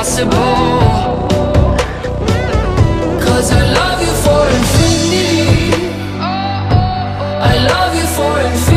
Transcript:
impossible. I love you for infinity. I love you for infinity.